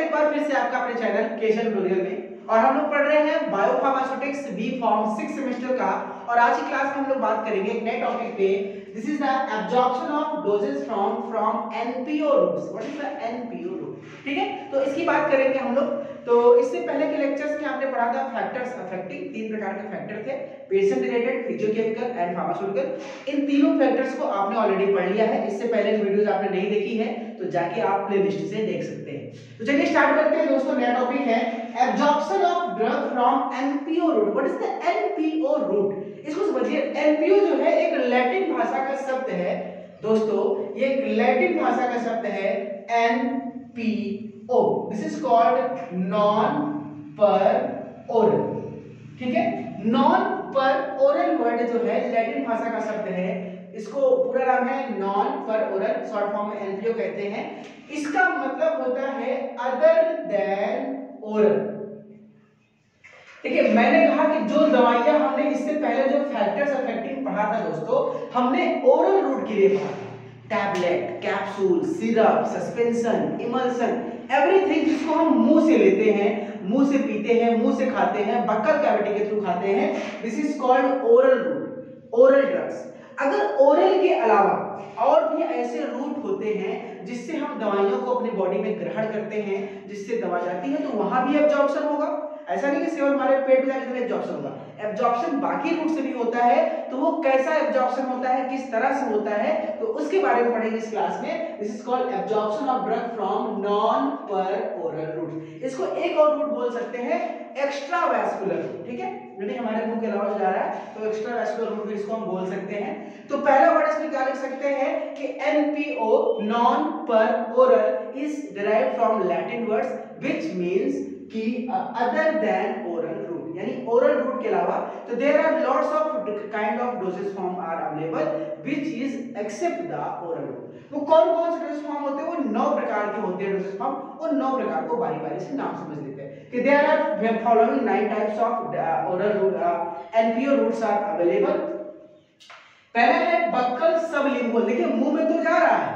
एक बार फिर से आपका अपने चैनल केशव ट्यूटोरियल में। और हम लोग पढ़ रहे हैं biopharmaceutics B pharm six semester का। और आज की क्लास में हम लोग बात करेंगे एक नए टॉपिक पे। This is the absorption of doses from from NPO routes what is the NPO route ठीक है? तो इसकी बात करेंगे हम लोग। तो इससे पहले के लेक्चर्स में आपने पढ़ा था फैक्टर्स अफेक्टिंग तीन प्रकार के फैक्टर थे। Patient related physicochemical and pharmaceutical इन तीनों फैक्टर्स को आपने ऑलरेडी पढ़ लिया है। इससे पहले वीडियोस आपने नहीं देखी है। तो जाके आप प्लेलिस्ट से देख सकते हैं। तो चलिए स्टार्ट करते हैं। दोस्तों, नया टॉपिक है absorption of drug from NPO route what is the NPO route इसको समझिए। एनपीओ जो है, एक लैटिन भाषा का शब्द है। दोस्तों, ये एक लैटिन भाषा का शब्द है NPO oh this is called non per oral ठीक है? नॉन पर ओरल वर्ड जो है लैटिन भाषा का शब्द है इसको पूरा नाम है non per oral short form में एनपीओ कहते हैं। इसका मतलब होता है अदर देन ओरल देखिए, मैंने कहा कि जो दवाइयाँ हमने इससे पहले जो फैक्टर्स अफेक्टिंग पढ़ा था दोस्तों, हमने ओरल रूट के लिए पढ़ा था। Tablet capsule syrup suspension emulsion everything जिसको हम मुँह से लेते हैं, मुँह से पीते हैं, मुँह से खाते हैं, बक्कल कैविटी के थ्रू खाते हैं this is called oral route oral drugs अगर ओरल के अलावा और भी ऐसे रूट होते हैं जिससे हम दवाइयों को अपने बॉडी में ग्रहण करते हैं, जिससे दवा जाती है तो वहाँ भी एब्जॉर्प्शन होगा। ऐसा नहीं कि केवल हमारे पेट में से एब्जॉर्प्शन होगा एब्जॉर्प्शन बाकी रूट से भी होता है तो वो कैसा एब्जॉर्प्शन होता है, किस तरह से होता है तो उसके बारे में पढ़ेंगे इस क्लास में। This is called absorption of drug from non per oral route इसको एक और रूट बोल सकते हैं एक्स्ट्रा वैस्कुलर ठीक है? यानी हमारे मुँह के अलावा जा रहा है तो एक्स्ट्रा वैस्कुलर रूट इसको हम बोल सकते हैं। तो पहला वर्ड इसमें क्या लिख सकते हैं कि NPO non per oral is derived from Latin words which means कि अदर देन ओरल रूट यानी ओरल रूट के अलावा तो there are lots of kind of dosage form are available which is except the oral route वो कौन कौन से dosage form होते हैं? वो नौ प्रकार के होते हैं डोसेज फॉर्म और नौ प्रकार को बारी-बारी से नाम समझ लेते हैं। कि there are following nine types of oral route NPO routes are available पहला है बक्कल सबलिंगुअल देखिए मुँह में तो जा रहा है,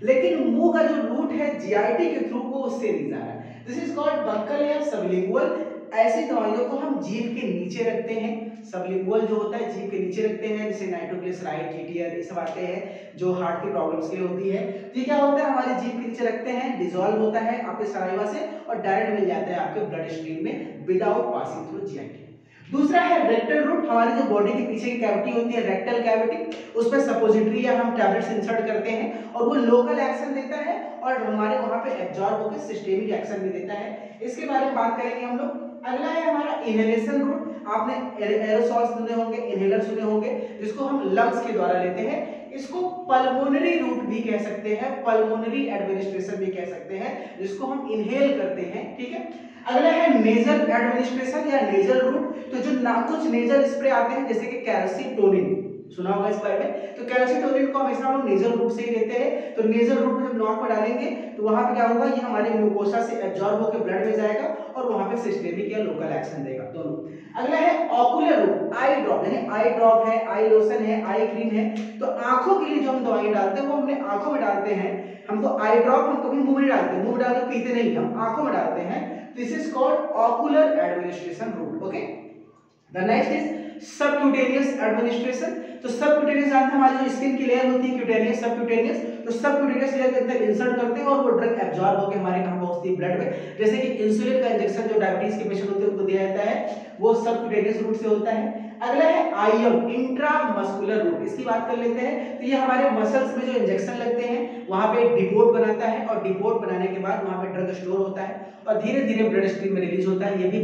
लेकिन मुँह का जो रूट है जीआईटी के थ्रू वो उससे नहीं जा रहा है। दिस इज़ कॉल्ड बक्कल या सबलिंगुअल ऐसी दवाइयों को हम जीभ के नीचे रखते हैं। सबलिंगुअल जो होता है, जीभ के नीचे रखते हैं। जैसे नाइट्रोग्लिसराइड जीटीआर ये सब आते हैं जो हार्ट की प्रॉब्लम्स के लिए होती है। तो क्या होता है? हमारे जीभ के नीचे रखते हैं डिसॉल्व होता है आपके सराइवा से और डायरेक्ट मिल जाता है आपके ब्लड स्ट्रीम में विदाउट पासिंग थ्रू जीआईटी दूसरा है रेक्टल रूट हमारी जो बॉडी के पीछे की कैविटी होती है रेक्टल कैविटी उसमें सपोजिटरी या हम टैबलेट्स इंसर्ट करते हैं और वो लोकल एक्शन देता है और हमारे वहाँ पे एब्जॉर्ब होकर सिस्टेमिक एक्शन भी देता है। इसके बारे में बात करेंगे हम लोग। अगला है हमारा इनहेलेशन रूट आपने एरोसॉल सुने होंगे इनहेलर सुने होंगे, जिसको हम लंग्स के द्वारा लेते हैं। इसको पल्मोनरी रूट भी कह सकते हैं पल्मोनरी एडमिनिस्ट्रेशन भी कह सकते हैं, जिसको हम इनहेल करते हैं, ठीक है? अगला है नेजल एडमिनिस्ट्रेशन या नेजल रूट तो जो ना कुछ नेजल स्प्रे आते हैं, जैसे कि कैल्सिटोनिन सुना होगा इस बारे में? तो कैल्सिटोनिन को हमेशा हम नेजल रूट से ही लेते हैं। तो नेजल रूट में जब नॉक पर डालेंगे तो वहाँ पे क्या होगा? ये हमारे म्यूकोसा से एब्जॉर्ब होकर ब्लड में जाएगा और वहाँ पे सिस्टेमिक या लोकल एक्शन देगा, दोनों। अगला है ऑकुलर रूट आई ड्रॉप यानी आई ड्रॉप है आई लोशन है आई क्रीम है। तो आँखों के लिए जो हम दवाई डालते हैं, वो हमने आँखों में डालते हैं। हमको आई ड्रॉप हम कभी मुँह में डालते हैं मुँह में डालकर पीते नहीं, हम आँखों में डालते हैं। This is called ocular administration route. Okay. The next is subcutaneous administration. तो सबक्यूटेनियस जानते हैं हमारी जो स्किन की लेयर होती है क्यूटेनियस सबक्यूटेनियस तो सबक्यूटेनियस लेयर के अंदर इंसर्ट करते हैं और वो ड्रग एब्जॉर्ब होकर हमारे कहाँ पहुँचती है ब्लड में जैसे कि इंसुलिन का इंजेक्शन जो डायबिटीज़ के पेशेंट होते हैं, उनको दिया जाता है, वो सबक्यूटेनियस रूट से होता है अगला है आईएम इंट्रामस्कुलर रूट इसकी बात कर लेते हैं। तो ये हमारे मसल्स में जो इंजेक्शन लगते हैं, वहाँ पे डिपोट बनाता है और डिपोट बनाने के बाद वहाँ पे ड्रग स्टोर होता है और धीरे धीरे ब्लड स्ट्रीम में रिलीज़ होता है। ये भी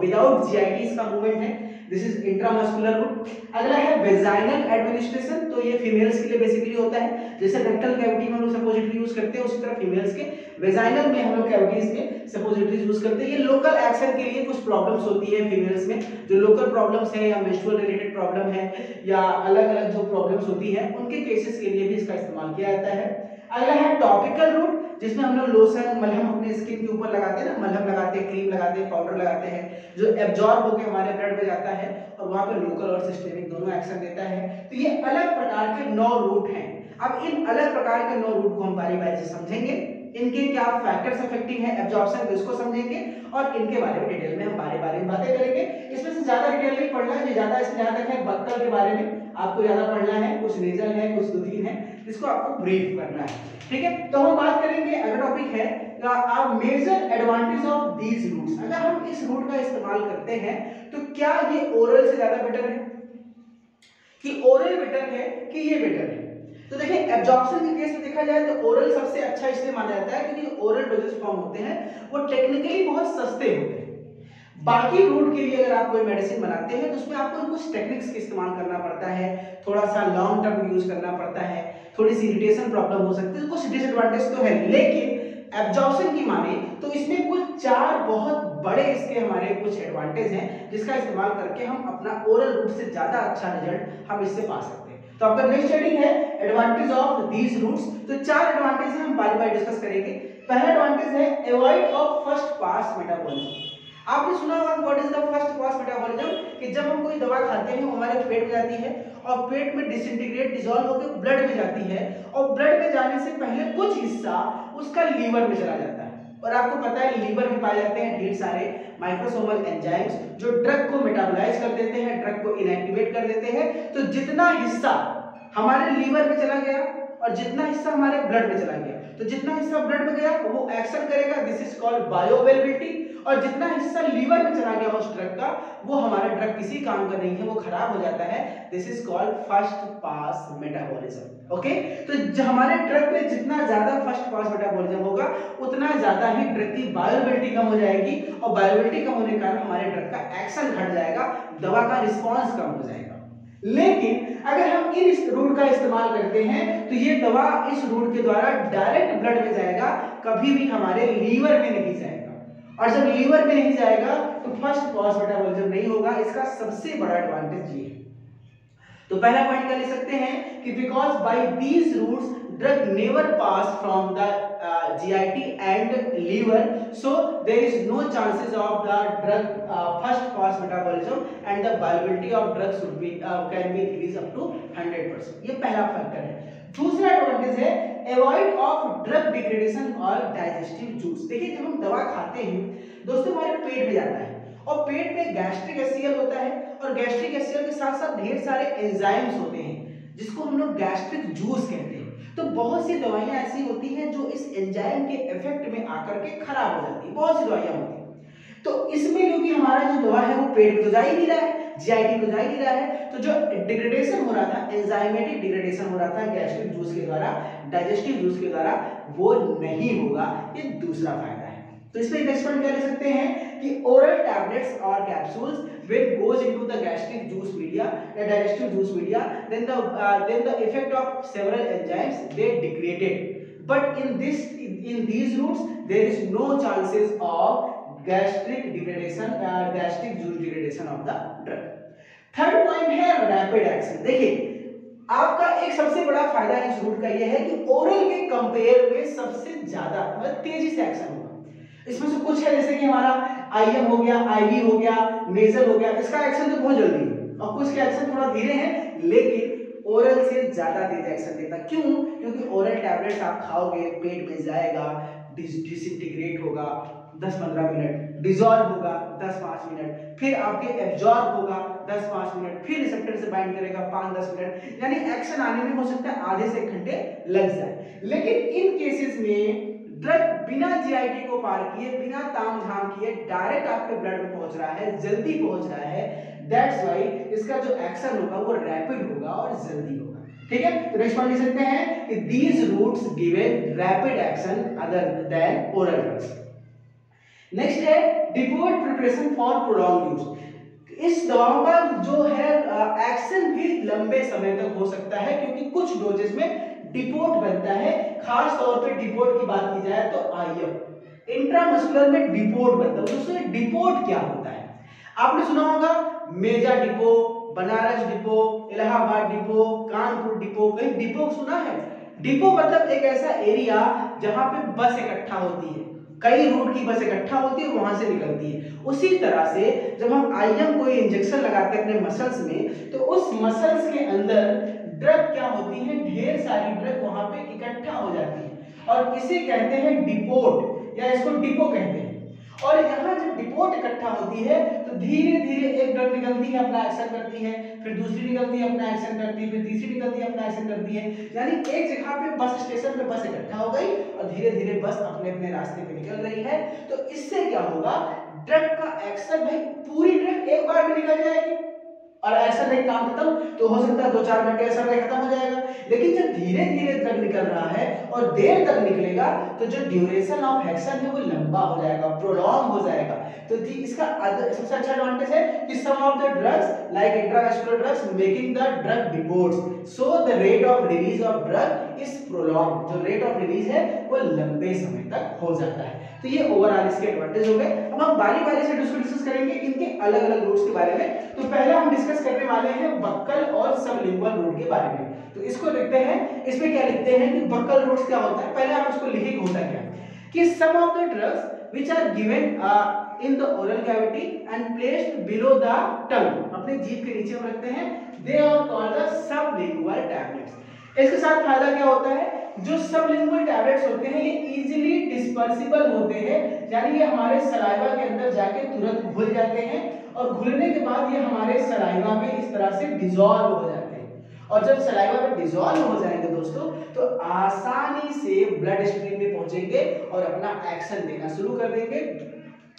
विदाउट जीआईटी इसका मूवमेंट है। दिस इज़ इंट्रामस्कुलर रूट अगला है वेजाइनल एडमिनिस्ट्रेशन तो ये फीमेल्स के लिए बेसिकली होता है। जैसे रेक्टल कैविटी में हम सपोजिटरी यूज़ करते हैं, उसी तरह फीमेल्स के। वेजाइनल में हम लोग कैविटीज में सपोजिटरीज यूज़ करते हैं। ये लोकल एक्शन के लिए कुछ प्रॉब्लम्स होती है फीमेल्स में। जो लोकल प्रॉब्लम्स है या मेंस्ट्रुअल रिलेटेड प्रॉब्लम है, या अलग अलग जो प्रॉब्लम्स होती है, उनके केसेस के लिए भी इसका इस्तेमाल किया जाता है। अगला है टॉपिकल रूट जिसमें हम लोग लोशन, मलहम अपने स्किन के ऊपर लगाते हैं ना, मलहम लगाते हैं क्रीम लगाते हैं पाउडर लगाते हैं, जो एब्जॉर्ब होकर हमारे ब्लड में जाता है और वहाँ पे लोकल और सिस्टेमिक दोनों एक्शन देता है। तो ये अलग प्रकार के नौ रूट हैं। अब इन अलग प्रकार के नौ रूट को हम बारी बारी से समझेंगे। इनके क्या फैक्टर्स अफेक्टिंग है एब्जॉर्प्शन को इसको समझेंगे और इनके बारे में डिटेल में हम बारे बारे में बातें करेंगे। इसमें से ज़्यादा डिटेल नहीं पढ़ना है, जो ज़्यादा इसमें जहाँ तक है, बक्कल के बारे में। आपको ज़्यादा पढ़ना है, कुछ नेजल है, कुछ दुधीन है, जिसको आपको ब्रीफ करना है। ठीक है? तो हम बात करेंगे अगला टॉपिक है major advantage of these routes अगर हम इस रूट का इस्तेमाल करते हैं तो क्या ये ओरल से ज़्यादा बेटर है? कि ओरल बेटर है कि ये बेटर है? तो देखिए एब्जॉर्प्शन के केस में देखा जाए तो ओरल सबसे अच्छा इसलिए माना जाता है, क्योंकि ओरल डोजेज फॉर्म होते हैं, वो टेक्निकली बहुत सस्ते होते हैं। बाकी रूट के लिए अगर आप कोई मेडिसिन बनाते हैं तो उसमें आपको कुछ टेक्निक्स का इस्तेमाल करना पड़ता है। थोड़ा सा लॉन्ग टर्म यूज़ करना पड़ता है। थोड़ी सी इरिटेशन प्रॉब्लम हो सकती है कुछ डिसएडवांटेज तो है, लेकिन एब्जॉर्प्शन की माने तो इसमें कुछ चार बहुत बड़े इसके हमारे कुछ एडवांटेज हैं, जिसका इस्तेमाल करके हम अपना ओरल रूट से ज़्यादा अच्छा रिज़ल्ट हम इससे पा सकते हैं। तो आपका नेक्स्ट हेडिंग है एडवांटेज ऑफ़ दीज रूट्स तो चार एडवांटेज हम बारी बारी डिस्कस करेंगे। पहला एडवांटेज है avoid of first pass metabolism आपने सुना होगा what is the first pass metabolism कि जब हम कोई दवा खाते हैं, हमारे पेट में जाती है और पेट में डिसइंटीग्रेट डिसॉल्व होकर ब्लड में जाती है और ब्लड में जाने से पहले कुछ हिस्सा उसका लीवर में चला जाता है। और आपको पता है लीवर में पाए जाते हैं ढेर सारे माइक्रोसोमल एंजाइम्स जो ड्रग को मेटाबोलाइज कर देते हैं ड्रग को इनएक्टिवेट कर देते हैं। तो जितना हिस्सा हमारे लीवर में चला गया और जितना हिस्सा हमारे ब्लड में चला गया तो जितना हिस्सा ब्लड में गया, वो एक्शन करेगा। दिस इज़ कॉल्ड बायोअवेलेबिलिटी और जितना हिस्सा लीवर में चला गया उस ड्रग का, वो हमारा ड्रग किसी काम का नहीं है, वो खराब हो जाता है। This is called first pass metabolism okay तो हमारे ड्रग में जितना ज़्यादा फ़र्स्ट पास मेटाबॉलिज्म होगा, उतना ज़्यादा ही ड्रग की बायोबिलिटी कम हो जाएगी और बायोबिलिटी कम होने के कारण हमारे ड्रग का एक्शन घट जाएगा, दवा का रिस्पॉन्स कम हो जाएगा। लेकिन अगर हम इन इस रूट का इस्तेमाल करते हैं तो ये दवा इस रूट के द्वारा डायरेक्ट ब्लड में जाएगा, कभी भी हमारे लीवर में नहीं जाएगा। और जब लीवर में नहीं जाएगा तो फ़र्स्ट कॉज मेटाबोलिज्म नहीं होगा, इसका सबसे बड़ा एडवांटेज ये है। तो पहला पॉइंट क्या ले सकते हैं कि because by these route drug never pass from the G I T and liver so there is no chances of the drug first cause metabolism and the bioavailability of drugs can be increase up to hundred percent ये पहला factor है। दूसरा advantage है avoid of drug degradation और digestive juice देखिए, जब हम दवा खाते हैं, दोस्तों, हमारे पेट में जाता है और पेट में गैस्ट्रिक एसियल होता है और गैस्ट्रिक एसियल के साथ साथ ढेर सारे एंजाइम्स होते हैं, जिसको हम लोग गैस्ट्रिक जूस कहते हैं। तो बहुत सी दवाइयाँ ऐसी होती हैं जो इस एंजाइम के इफ़ेक्ट में आकर के खराब हो जाती है। बहुत सी दवाइयाँ होती हैं। तो इसमें क्योंकि हमारा जो दवा है, वो पेट में तो जा ही नहीं रहा है जीआईटी को जा ही रहा है। तो जो डिग्रेडेशन हो रहा था एंजाइमेटिक डिग्रेडेशन हो रहा था गैस्ट्रिक जूस के द्वारा डाइजेस्टिव जूस के द्वारा, वो नहीं होगा, ये दूसरा फ़ायदा है। तो इस पर नेक्स्ट पॉइंट क्या ले सकते हैं कि ओरल टैबलेट्स और capsules way goes into the gastric juice media या digestive juice media then the then the effect of several enzymes they degraded but in this in these routes there is no chances of gastric degradation gastric juice degradation of the drug third point है rapid action देखिए, आपका एक सबसे बड़ा फ़ायदा इस root का यह है कि ओरल के कंपेयर में सबसे ज़्यादा मतलब तेज़ी से एक्शन होगा। इसमें से कुछ है, जैसे कि हमारा आईएम हो गया आईवी हो गया नेजल हो गया, इसका एक्शन तो बहुत जल्दी है। और कुछ के एक्शन थोड़ा धीरे हैं, लेकिन ओरल से ज़्यादा तेज एक्शन देता क्यों? क्योंकि ओरल टैबलेट्स आप खाओगे, पेट में जाएगा डिसइंटीग्रेट होगा 10-15 मिनट डिजॉल्व होगा 10-5 मिनट, फिर आपके एब्जॉर्ब होगा 10-5 मिनट, फिर रिसेप्टर से बाइंड करेगा 5-10 मिनट। यानी एक्शन आने में हो सकता है आधे से घंटे लग जाए। लेकिन इन केसेस में ड्रग बिना जीआईटी को पार किए, बिना ताम झाम किए डायरेक्ट आपके ब्लड में पहुँच रहा है, जल्दी पहुँच रहा है। दैट्स वाई इसका जो एक्शन होगा, वो रैपिड होगा और जल्दी होगा। ठीक है? तो नेक्स्ट पॉइंट लिख सकते हैं कि these routes give a rapid action other than oral drugs next है depot preparation for prolong use इस दवाओं का जो है एक्शन भी लंबे समय तक हो सकता है, क्योंकि कुछ डोजेस में डिपोट बनता है। खास तौर पे डिपोट की बात की जाए तो आईएफ इंट्रामस्कुलर में डिपोट बनता है। दोस्तों डिपोट क्या होता है? आपने सुना होगा Meja depot Banaras depot Allahabad depot Kanpur depot कहीं डिपो सुना है? डिपो मतलब एक ऐसा एरिया जहाँ पे बस इकट्ठा होती है। कई रूट की बस इकट्ठा होती है वहाँ से निकलती है। उसी तरह से जब हम आईएम कोई इंजेक्शन लगाते हैं अपने मसल्स में तो उस मसल्स के अंदर ड्रग क्या होती है? ढेर सारी ड्रग वहाँ पे इकट्ठा हो जाती है। और इसे कहते हैं? डिपोट या इसको डिपो कहते हैं। और यहाँ जब डिपोट इकट्ठा होती है तो धीरे धीरे एक ड्रग निकलती है, अपना एक्शन करती है, फिर दूसरी निकलती है, अपना एक्शन करती है, फिर तीसरी निकलती है, अपना एक्शन करती है। यानी एक जगह पे बस स्टेशन पे बस इकट्ठा हो गई और धीरे धीरे बस अपने अपने रास्ते पे निकल रही है। तो इससे क्या होगा? ड्रग का एक्शन भाई, पूरी ड्रग एक बार में निकल जाएगी। और ऐसा नहीं काम खत्म तो हो सकता है दो चार घंटे ऐसा नहीं खत्म हो जाएगा। लेकिन जब धीरे धीरे ड्रग निकल रहा है और देर तक निकलेगा तो जो ड्यूरेशन ऑफ़ एक्शन है वो लंबा हो जाएगा प्रोलॉन्ग हो जाएगा। तो इसका सबसे अच्छा एडवांटेज है कि some of the drugs like intravascular drugs making the drug depots so the rate of release of drug is prolong जो रेट ऑफ़ रिलीज़ है, वो लंबे समय तक हो जाता है। तो ये ओवरऑल इसके एडवांटेज हो गए। हम बारी बारी से डिस्कस करेंगे इनके अलग अलग रूट्स के बारे में। तो पहला हम डिस्कस करने वाले हैं बक्कल और सबलिंगुअल रूट के बारे में। तो इसको लिखते हैं, इसमें क्या लिखते हैं कि बक्कल रूट्स क्या होता है? पहले आप इसको लिखेंगे होता क्या कि some of the drugs which are given in the oral cavity and placed below the tongue अपने जीभ के नीचे हम रखते हैं they are called the sublingual tablets इसके साथ फ़ायदा क्या होता है? जो सबलिंगुअल टैबलेट्स होते हैं, ये इजीली डिस्पर्सिबल होते हैं। यानी ये हमारे सलाइवा के अंदर जाके तुरंत घुल जाते हैं और घुलने के बाद ये हमारे सलाइवा में इस तरह से डिजॉल्व हो जाते हैं। और जब सलाइवा में डिजॉल्व हो जाएँगे दोस्तों तो आसानी से ब्लड स्ट्रीम में पहुँचेंगे और अपना एक्शन देना शुरू कर देंगे।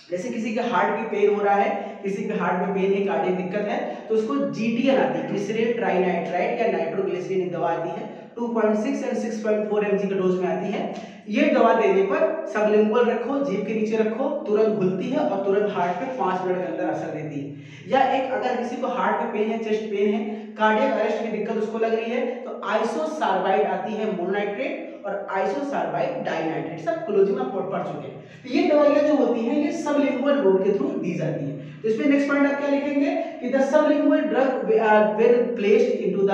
जैसे किसी के हार्ट की पेन हो रहा है, किसी के हार्ट में पेन है कार्डियक दिक्कत है तो उसको जीटीएन आती है ग्लिसरीन ट्राइनाइट्राइट या नाइट्रोग्लिसरीन दवा आती है। 2.6 एंड 6.4 एमजी के डोज में आती है। ये दवा देने पर सबलिंगुअल रखो, जीभ के नीचे रखो, तुरंत घुलती है और तुरंत हार्ट पे पाँच मिनट के अंदर असर देती है। या एक अगर किसी को हार्ट में पेन है चेस्ट पेन है कार्डियक अरेस्ट की दिक्कत उसको लग रही है तो आइसोसार्बाइड आती है मोनोनाइट्रेट और आइसोसारबाइड डाइनाइट्रेट सब क्लोजिमा पोर्ट पर चुके हैं। तो ये दवाइयाँ जो होती हैं, ये सबलिंगुअल रोड के थ्रू दी जाती हैं। तो इसमें नेक्स्ट पॉइंट आप क्या लिखेंगे? कि the sublingual drug were placed into the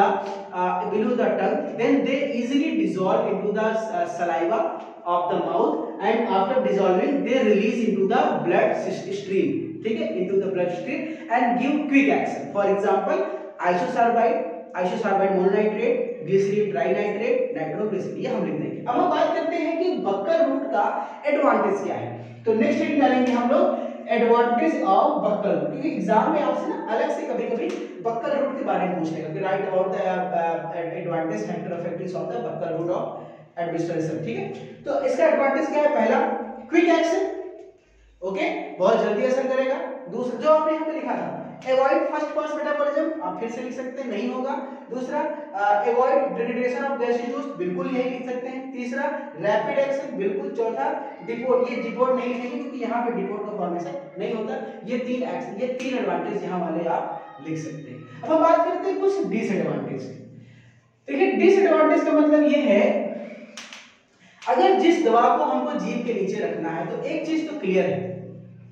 below the tongue then they easily dissolve into the saliva of the mouth and after dissolving they release into the blood stream ठीक है? Into the blood stream and give quick action for example isosorbide isosorbide mononitrate हम लिख देंगे। अब हम बात करते हैं कि बक्कर रूट का एडवांटेज क्या है। तो नेक्स्ट डालेंगे हम लोग एडवांटेज ऑफ़ बक्कर रूट। क्योंकि एग्ज़ाम में आपसे ना अलग से कभी-कभी बक्कर रूट के बारे में write about the advantage factor of activities of the buccal route of administration ठीक है? तो इसका एडवांटेज क्या है? पहला क्विक एक्शन ओके बहुत जल्दी असर करेगा। दूसरा, जो आपने यहाँ पे लिखा था अवॉइड फ़र्स्ट पास मेटाबॉलिज्म आप फिर से लिख सकते हैं, नहीं होगा। दूसरा अवॉइड डिहाइड्रेशन ऑफ़ गैसियोस बिल्कुल यही लिख सकते हैं। तीसरा रैपिड एक्शन बिल्कुल। चौथा डिपोर्ट ये डिपोर्ट नहीं लिखेंगे क्योंकि यहाँ पे डिपोर्ट का फॉर्मेशन नहीं होता। ये तीन एक्शन ये तीन एडवांटेज यहाँ वाले आप लिख सकते हैं। अब हम बात करते हैं कुछ डिसएडवांटेज देखिए डिसएडवांटेज का मतलब ये है, अगर जिस दवा को हमको जीभ के नीचे रखना है तो एक चीज़ तो क्लियर है,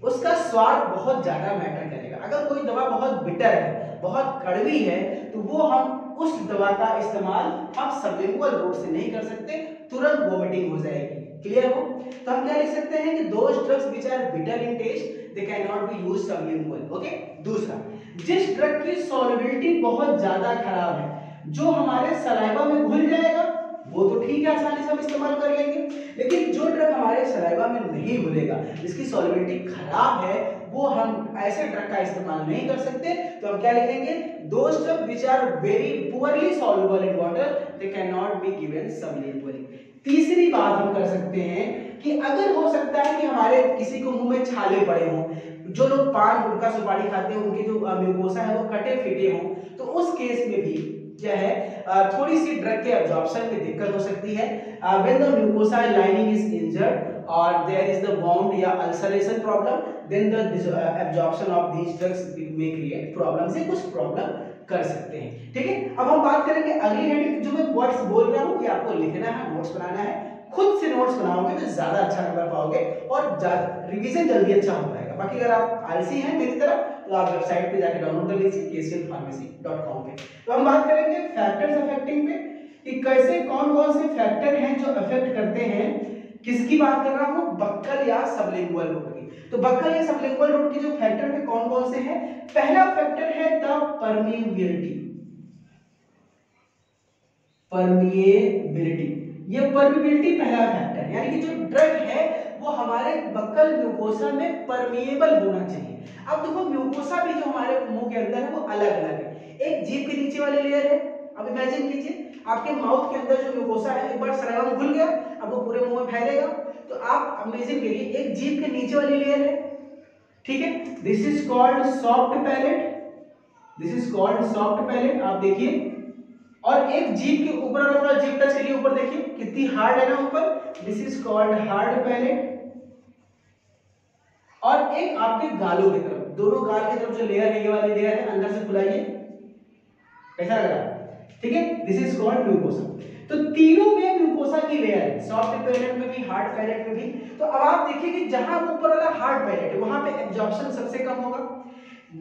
उसका स्वाद बहुत ज़्यादा मैटर अगर कोई दवा बहुत बिटर है, बहुत कड़वी है तो वो हम उस दवा का इस्तेमाल हम सबलिंगुअल रूट से नहीं कर सकते, तुरंत वोमिटिंग हो जाएगी। क्लियर हो? तो हम क्या लिख सकते हैं कि those drugs which are bitter in taste they can not be used sublingual okay दूसरा, जिस ड्रग की सॉल्युबिलिटी बहुत ज़्यादा खराब है, जो हमारे सलाइवा में घुल जाएगा वो तो ठीक है, आसानी से हम इस्तेमाल कर लेंगे। लेकिन जो ड्रग हमारे सलाइवा में नहीं घुलेगा जिसकी सॉलिबिलिटी खराब है, वो हम ऐसे ड्रग का इस्तेमाल नहीं कर सकते। तो हम क्या लिखेंगे? Drug which are very poorly soluble in water they can not be given sublingually तीसरी बात हम कर सकते हैं कि अगर हो सकता है कि हमारे किसी को मुँह में छाले पड़े हों, जो लोग पान, गुटखा, सुपारी खाते हैं, उनके जो म्यूकोसा है, वो कटे, फिटे हों तो उस केस में भी क्या है थोड़ी सी ड्रग के एब्जॉर्प्शन में दिक्कत हो सकती है। When the mucosa lining is injured or there is the wound या ulceration problem, then the absorption of these drugs may create problem से कुछ प्रॉब्लम कर सकते हैं। ठीक है? अब हम बात करेंगे अगली हेडिंग जो मैं वर्ड्स बोल रहा हूँ, ये आपको लिखना है नोट्स बनाना है। खुद से नोट्स बनाओगे तो ज़्यादा अच्छा नंबर पाओगे और रिवीजन जल्दी अच्छा हो पाएगा। बाकी अगर आप आलसी हैं मेरी तरफ़ तो आप वेबसाइट पे जाके डाउनलोड कर लीजिए kclpharmacy.com पे। तो हम बात करेंगे फैक्टर्स अफेक्टिंग पे कि कैसे कौन कौन से फैक्टर हैं जो अफेक्ट करते हैं, किसकी बात कर रहा हूँ, बक्कल या सबलिंगुअल रूट की। तो बक्कल या सबलिंगुअल रूट की जो फैक्टर है कौन कौन से हैं, पहला फैक्टर है द परमिएबिलिटी परमिएबिलिटी ये परमिबिलिटी पहला फैक्टर यानी कि जो ड्रग है, वो हमारे बक्कल म्यूकोसा में परमिएबल होना चाहिए। अब देखो म्यूकोसा भी जो हमारे मुँह के अंदर है, वो अलग अलग है। एक जीभ के नीचे वाले लेयर है। अब इमेजिन कीजिए, आपके माउथ के अंदर जो म्यूकोसा है, एक बार सलाइवा घुल गया, अब वो पूरे मुँह में फैलेगा। तो आप इमेजिन करिए एक जीभ के नीचे वाली लेयर है। ठीक है? This is called soft palate this is called soft palate आप देखिए। और एक जीभ के ऊपर थोड़ा जीभ टच करिए ऊपर देखिए, कितनी हार्ड है ना ऊपर। This is called hard palate और एक आपके गालों की तरफ़। दोनों गाल की तरफ़ जो लेयर है, ये वाली लेयर है, अंदर से खुलाइए कैसा लग रहा है? ठीक है? दिस इज़ कॉल्ड म्यूकोसा तो तीनों में म्यूकोसा की लेयर है। सॉफ्ट पैलेट में भी हार्ड पैलेट में भी। तो अब आप देखिए कि जहाँ ऊपर वाला हार्ड पैलेट है, वहाँ पे एब्जॉर्प्शन सबसे कम होगा।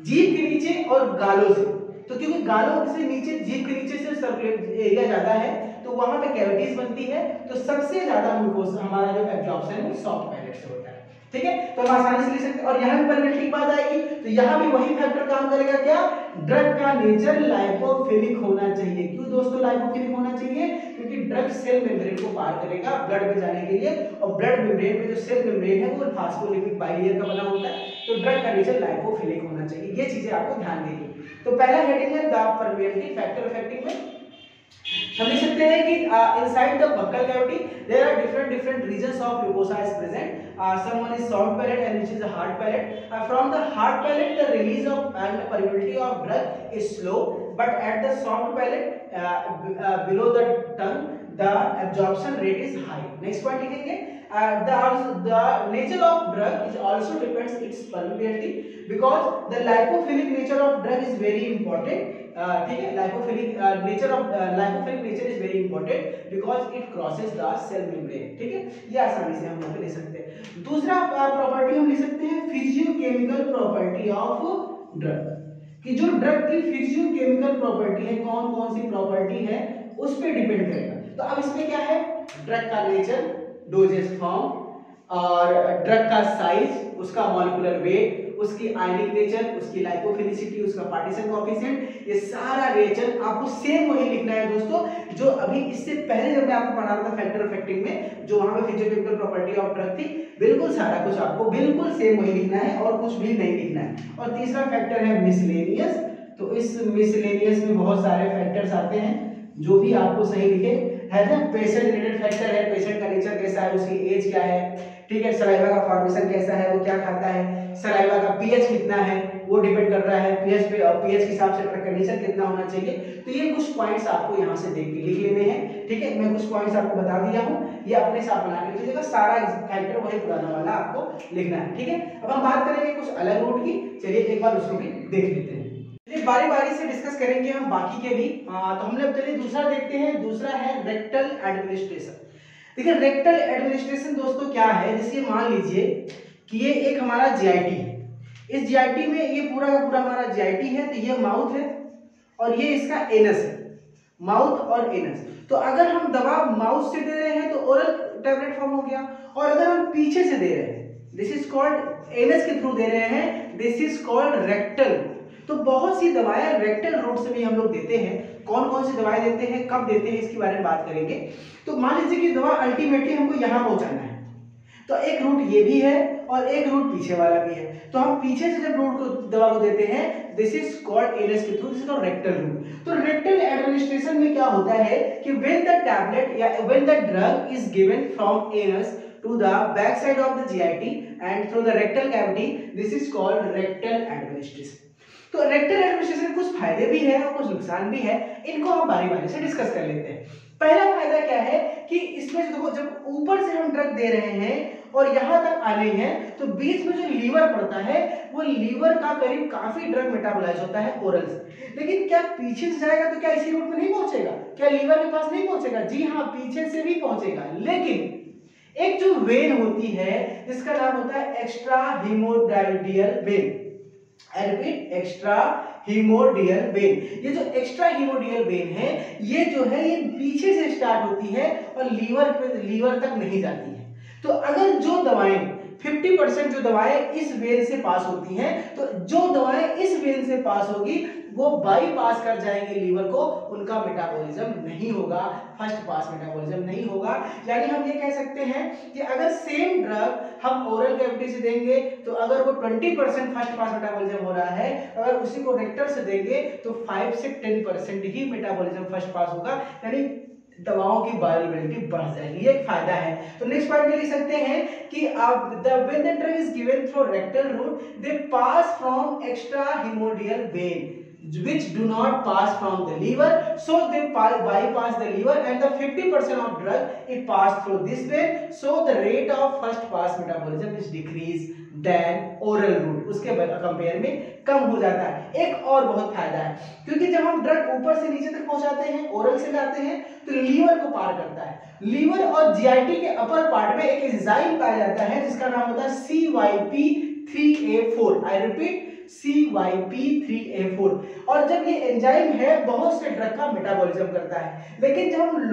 जीभ के नीचे और गालों से। तो क्योंकि गालों से नीचे, जीभ के नीचे से सर्कुलेट एरिया ज़्यादा है तो वहाँ पे कैविटीज बनती है। तो सबसे ज़्यादा म्यूकोसा हमारा जो एब्जॉर्प्शन है सॉफ्ट पैलेट से होता है। ठीक है? तो हम आसानी से लिख सकते और यहाँ भी परमिबिलिटी बात आएगी। तो यहाँ भी वही फैक्टर काम करेगा क्या? ड्रग का नेचर लाइपोफिलिक होना चाहिए। क्यों दोस्तों लाइपोफिलिक होना चाहिए? क्योंकि ड्रग सेल मेम्ब्रेन को पार करेगा ब्लड में जाने के लिए। और ब्लड मेम्ब्रेन में जो सेल मेम्ब्रेन है, वो फास्फोलिपिड बाइलेयर का बना होता है। तो ड्रग का नेचर लाइपोफिलिक होना चाहिए। ये चीज़ें आपको ध्यान देगी तो पहला हेडिंग है द परमिबिलिटी फैक्टर अफेक्टिंग में। हम लिख सकते हैं कि inside the buccal cavity there are different different regions of mucosa is present some one is soft palate and which is the hard palate from the hard palate the release of and permeability of drug is slow but at the soft palate below the tongue the absorption rate is high. Next point लिखेंगे. Uh, the the nature of drug is also depends its permeability because the lipophilic nature of drug is very important. ठीक है nature of uh, lipophilic nature is very important because it crosses the cell membrane ठीक है? ये आसानी से हम लोग ले सकते हैं। दूसरा प्रॉपर्टी हम लिख सकते हैं फिजियोकेमिकल प्रॉपर्टी ऑफ़ ड्रग कि जो ड्रग की फिजियोकेमिकल प्रॉपर्टी है कौन कौन सी प्रॉपर्टी है उस पर डिपेंड करेगा। तो अब इसमें क्या है? ड्रग का नेचर डोजेस फॉर्म और ड्रग का साइज़ उसका मॉलिकुलर वेट उसकी आयनिक नेचर उसकी लाइपोफिलिसिटी उसका पार्टीशन कोएफिशिएंट ये सारा नेचर आपको सेम वही लिखना है दोस्तों, जो अभी इससे पहले जब मैं आपको पढ़ा रहा था फैक्टर इफेक्टिंग में, जो वहाँ पे फिजियोकेमिकल प्रॉपर्टी ऑफ़ ड्रग थी, बिल्कुल सारा कुछ आपको बिल्कुल सेम वही लिखना है और कुछ भी नहीं लिखना है। और तीसरा फैक्टर है मिसलेनियस तो इस मिसलेनियस में बहुत सारे फैक्टर्स आते हैं, जो भी आपको सही लिखे है ना? पेशेंट रिलेटेड फैक्टर है पेशेंट का नेचर कैसा है, उसकी एज क्या है, ठीक है? सलाइवा का फॉर्मेशन कैसा है, वो क्या खाता है सलाइवा का पीएच कितना है, वो डिपेंड कर रहा है पीएच पे, और पीएच के हिसाब से कंडीशन कितना होना चाहिए। तो ये कुछ पॉइंट्स आपको यहाँ से देख के लिख लेने हैं, ठीक है? मैं कुछ पॉइंट्स आपको बता दिया हूँ, ये अपने साथ बना के लिखिएगा, सारा फैक्टर वही पुराना वाला आपको लिखना है, ठीक है? अब हम बात करेंगे कुछ अलग रूट की, चलिए एक बार उसको भी देख लेते हैं। बारी बारी से डिस्कस करेंगे हम बाकी के भी। आ, तो हमने चलिए दूसरा देखते हैं। दूसरा है रेक्टल एडमिनिस्ट्रेशन देखिए रेक्टल एडमिनिस्ट्रेशन दोस्तों क्या है? जैसे मान लीजिए कि ये एक हमारा जीआईटी है। इस जीआईटी में ये पूरा का पूरा हमारा जीआईटी है तो ये माउथ है और ये इसका एनस है। माउथ और एनस तो अगर हम दवा माउथ से दे रहे हैं तो ओरल टैबलेट फॉर्म हो गया। और अगर हम पीछे से दे रहे हैं दिस इज़ कॉल्ड एनस के थ्रू दे रहे हैं दिस इज़ कॉल्ड रेक्टल तो बहुत सी दवाएँ रेक्टल रूट से भी हम लोग देते हैं। कौन कौन सी दवाएँ देते हैं, कब देते हैं, इसके बारे में बात करेंगे। तो मान लीजिए कि दवा अल्टीमेटली हमको यहाँ पहुंचाना है। तो एक रूट ये भी है और एक रूट पीछे वाला भी है। तो हम पीछे से जब रूट को, दवा को देते हैं दिस इज़ कॉल्ड एनएस के through this is called rectal route तो रेक्टल एडमिनिस्ट्रेशन में क्या होता है कि व्हेन द टैबलेट या when the drug is given from anus to the back side of the GIT and through the rectal cavity, this is called rectal administration. तो rectal administration कुछ फ़ायदे भी है और कुछ नुकसान भी है, इनको हम बारी बारी से डिस्कस कर लेते हैं। पहला फ़ायदा क्या है कि इसमें देखो, जब ऊपर से हम ड्रग दे रहे हैं और यहाँ तक आ रही है तो बीच में जो लीवर पड़ता है, वो लीवर का करीब काफ़ी ड्रग मेटाबोलाइज होता है ओरल से। लेकिन क्या पीछे से जाएगा तो क्या इसी रूट में नहीं पहुंचेगा? क्या लीवर के पास नहीं पहुंचेगा? जी हाँ पीछे से भी पहुंचेगा। लेकिन एक जो वेन होती है, जिसका नाम होता है extra hemorrhoidal vein repeat extra hemorrhoidal vein. ये जो एक्स्ट्रा हीमोडियल वेन है, ये जो है, ये पीछे से स्टार्ट होती है और लीवर लीवर तक नहीं जाती है। तो अगर जो दवाएँ 50 परसेंट जो दवाएँ इस वेन से पास होती हैं तो जो दवाएँ इस वेन से पास होगी, वो बाईपास कर जाएँगे लीवर को, उनका मेटाबॉलिज्म नहीं होगा फ़र्स्ट पास मेटाबॉलिज्म नहीं होगा। यानी हम ये कह सकते हैं कि अगर सेम ड्रग हम ओरल कैविटी से देंगे तो अगर वो 20 परसेंट फ़र्स्ट पास मेटाबॉलिज्म हो रहा है, अगर उसी को रेक्टर से देंगे तो 5 से 10 परसेंट ही मेटाबॉलिज्म फ़र्स्ट पास होगा। यानी दवाओं की बायोअवेलेबिलिटी बढ़ जाएगी ये एक फ़ायदा है तो नेक्स्ट पॉइंट में लिख सकते हैं कि आप the when the drug is given through rectal route they pass from extra hemorrhoidal vein which do not pass from the liver so they pass, bypass the liver and the 50% of drug it pass through this way so the rate of first pass metabolism is decreased than oral route उसके compare में कम हो जाता है। एक और बहुत फ़ायदा है, क्योंकि जब हम ड्रग ऊपर से नीचे तक पहुंचाते हैं ओरल से लाते हैं तो लीवर को पार करता है। लीवर और जीआईटी के अपर पार्ट में एक एंजाइम पाया जाता है, जिसका नाम होता है C Y P three A four I repeat C Y P three A four और जब ये एंजाइम है, बहुत से ड्रग का मेटाबॉलिज्म करता है। लेकिन जब हम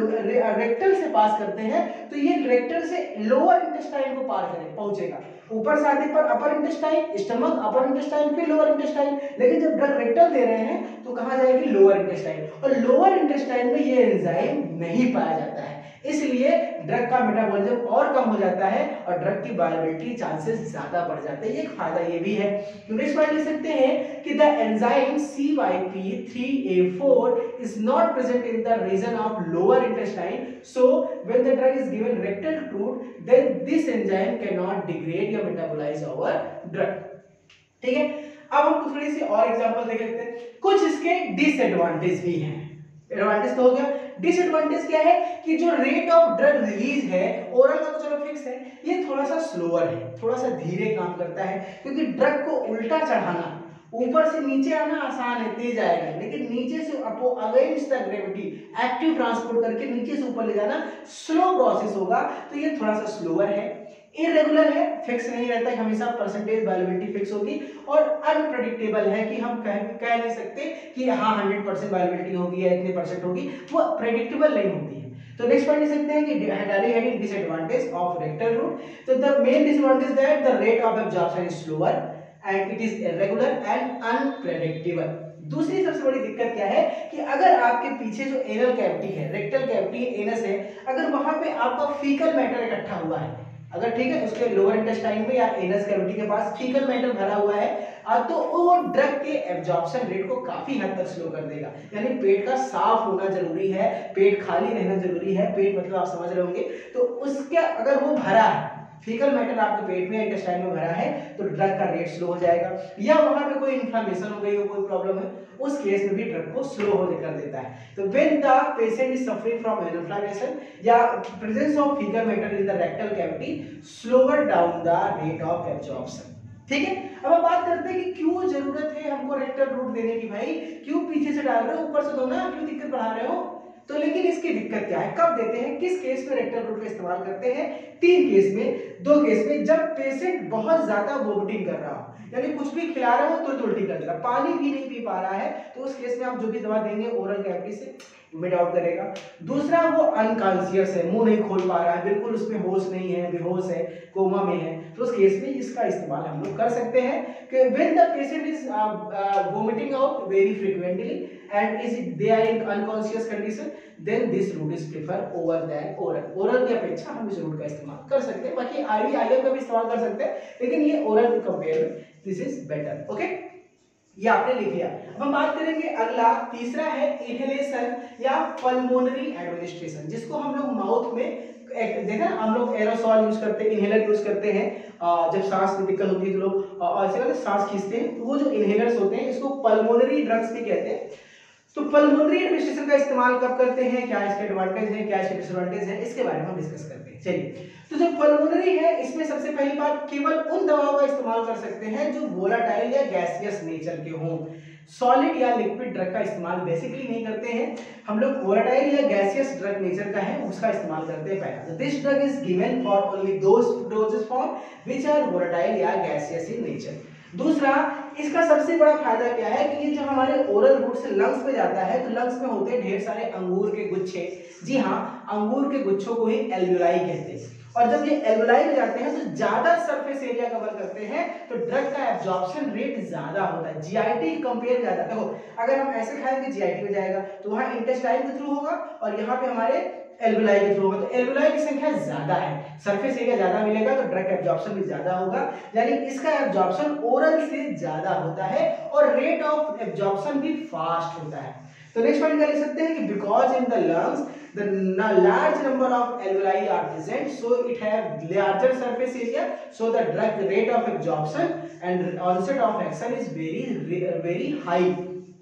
रेक्टल से पास करते हैं तो ये रेक्टल से लोअर इंटेस्टाइन को पार करें, पहुंचेगा। ऊपर से आने पर upper intestine stomach upper intestine फिर लोअर इंटेस्टाइन लेकिन जब ड्रग रेक्टल दे रहे हैं तो कहा जाएगी? लोअर इंटेस्टाइन और लोअर इंटेस्टाइन में ये एंजाइम नहीं पाया जाता है। इसलिए ड्रग का मेटाबॉलिज्म और कम हो जाता है और ड्रग की बायोबिलिटी चांसेस ज़्यादा बढ़ जाते हैं। एक फ़ायदा ये भी है। नेक्स्ट पॉइंट लिख सकते हैं कि the enzyme CYP3A4 is not present in the region of lower intestine so when the drug is given rectal route then this enzyme can not degrade या मेटाबोलाइज आवर ड्रग ठीक है? अब हम थोड़ी सी और एग्जांपल देख लेते हैं। कुछ इसके डिसएडवांटेज भी हैं। एडवांटेज तो हो गया। डिसएडवांटेज क्या है कि जो रेट ऑफ़ ड्रग रिलीज़ है ओरल का तो चलो फिक्स है, ये थोड़ा सा स्लोअर है थोड़ा सा धीरे काम करता है, क्योंकि ड्रग को उल्टा चढ़ाना, ऊपर से नीचे आना आसान है, तेज आएगा, लेकिन नीचे से अपो against the gravity active transport करके नीचे से ऊपर ले जाना स्लो प्रोसेस होगा तो ये थोड़ा सा स्लोअर है। इरेगुलर है फिक्स नहीं रहता है हमेशा परसेंटेज वैल्यूबिलिटी फिक्स होगी और अनप्रडिक्टेबल है कि हम कह कह नहीं सकते कि हाँ हंड्रेड परसेंट वैल्यूबिलिटी होगी या इतने परसेंट होगी, वो प्रेडिक्टेबल नहीं होती है। तो नेक्स्ट पॉइंट लिख सकते हैं कि direct having disadvantage of rectal route तो the main disadvantage that the rate of absorption is slower and it is irregular and unpredictable दूसरी सबसे बड़ी दिक्कत क्या है कि अगर आपके पीछे जो एनल कैविटी है रेक्टल कैविटी एनस है, अगर वहाँ पे आपका फीकल मैटर इकट्ठा हुआ है अगर ठीक है उसके लोअर इंटेस्टाइन में या एनस कैविटी के पास फीकल मैटर भरा हुआ है तो वो ड्रग के एब्जॉर्प्शन रेट को काफ़ी हद तक स्लो कर देगा। यानी पेट का साफ़ होना ज़रूरी है, पेट खाली रहना ज़रूरी है, पेट मतलब आप समझ रहे होंगे तो उसके अगर वो भरा है फीकल मैटर आपके पेट में इंटेस्टाइन में भरा है तो ड्रग का रेट स्लो हो जाएगा। या वहाँ पे कोई इन्फ्लेमेशन हो गई हो, कोई प्रॉब्लम है, उस केस में भी ड्रग को स्लो हो कर देता है। तो when the patient is suffering from inflammation या presence of fecal matter in the rectal cavity slower down the rate of absorption ठीक है? अब हम बात करते हैं कि क्यों ज़रूरत है हमको रेक्टल रूट देने की भाई? क्यों पीछे से डाल रहे हो, ऊपर से दो ना, क्यों दिक्कत बढ़ा रहे हो? तो लेकिन इसकी दिक्कत क्या है? कब देते हैं? किस केस में रेक्टल रूट का इस्तेमाल करते हैं? तीन केस में, दो केस में, जब पेशेंट बहुत ज़्यादा वोमिटिंग कर रहा हो, यानी कुछ भी खिला रहे हो तो उल्टी कर देगा। पानी भी नहीं पी पा रहा है तो उस केस में आप जो भी दवा देंगे ओरल कैविटी से मिड आउट करेगा। दूसरा, वो अनकॉन्सियस है, मुँह नहीं खोल पा रहा है, बिल्कुल उसमें होश नहीं है, बेहोश है, कोमा में है तो उस केस में इसका इस्तेमाल हम लोग कर सकते हैं कि when the patient is vomiting out very frequently and is they are in unconscious condition then this route is prefer over than oral oral की अपेक्षा हम इस रूट का इस्तेमाल कर सकते हैं। बाकी आईवी आईएम का भी इस्तेमाल कर सकते हैं। लेकिन ये ओरल के कंपेयर में दिस इज़ बेटर ओके ये आपने लिख लिया। अब हम बात करेंगे अगला, तीसरा है इनहेलेशन या पल्मोनरी एडमिनिस्ट्रेशन जिसको हम लोग माउथ में देखा हम लोग एरोसॉल यूज़ करते हैं इनहेलर यूज़ करते हैं। जब सांस में दिक्कत होती है तो लोग ऐसे सांस खींचते हैं तो वो जो इनहेलर्स होते हैं, इसको पल्मोनरी ड्रग्स भी कहते हैं। तो पल्मोनरी एडमिनिस्ट्रेशन का इस्तेमाल कब करते हैं? क्या इसके एडवांटेज है, क्या इसके डिसएडवांटेज है? इसके बारे में हम डिस्कस करते हैं। चलिए। तो जो पल्मोनरी है, इसमें सबसे पहली बात, केवल उन दवाओं का इस्तेमाल कर सकते हैं जो वोलाटाइल या गैसियस नेचर के हों। सॉलिड या लिक्विड ड्रग का इस्तेमाल बेसिकली नहीं करते हैं। हम लोग वोलाटाइल या गैसियस ड्रग नेचर का है, उसका इस्तेमाल करते हैं पहला। This drug is given for only those dosage form which are volatile या गैसियस इन नेचर दूसरा इसका सबसे बड़ा फ़ायदा क्या है कि ये जब हमारे ओरल रूट से लंग्स में जाता है तो लंग्स में होते हैं ढेर सारे अंगूर के गुच्छे। जी हाँ अंगूर के गुच्छों को ही एल्यूलाई कहते हैं। और जब ये एल्वोलाई में जाते हैं तो ज़्यादा सरफेस एरिया कवर करते हैं तो ड्रग का एब्जॉर्प्शन रेट ज़्यादा होता है। जीआईटी कंपेयर किया ज़्यादा। देखो, अगर हम ऐसे खाएँगे जीआईटी में जाएगा तो वहाँ इंटेस्टाइन के थ्रू होगा, और यहाँ पे हमारे एल्वोलाई के थ्रू होगा तो एल्वोलाई की संख्या ज़्यादा है। सरफेस एरिया ज़्यादा मिलेगा तो ड्रग एब्जॉर्प्शन भी ज़्यादा होगा। यानी इसका एब्जॉर्प्शन ओरल से ज़्यादा होता है और रेट ऑफ़ एब्जॉर्प्शन भी फास्ट होता है। तो नेक्स्ट पॉइंट क्या लिख सकते हैं कि because in the lungs the large number of alveoli are present, so it have larger surface area, so the drug rate of absorption and onset of action is very very high